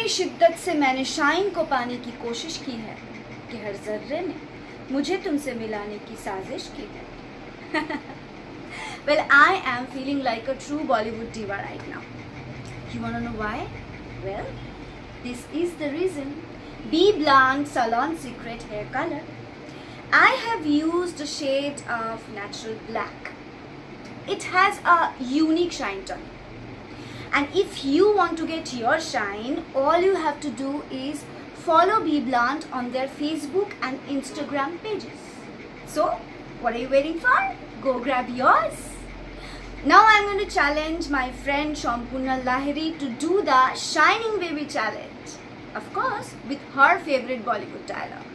कितनी शिद्दत से मैंने शाइन को पाने की कोशिश की है कि हर जर्रे ने मुझे तुमसे मिलाने की साजिश की है। Well I am feeling like a true Bollywood diva right now you want to know why well this is the reason B blunt salon secret hair colour I have used shade of natural black it has a unique shine to it and if you want to get your shine, all you have to do is follow Be Blunt on their Facebook and Instagram pages. So, what are you waiting for? Go grab yours. Now I'm going to challenge my friend Shampurna Lahiri to do the Shining Baby Challenge. Of course, with her favorite Bollywood dialogue.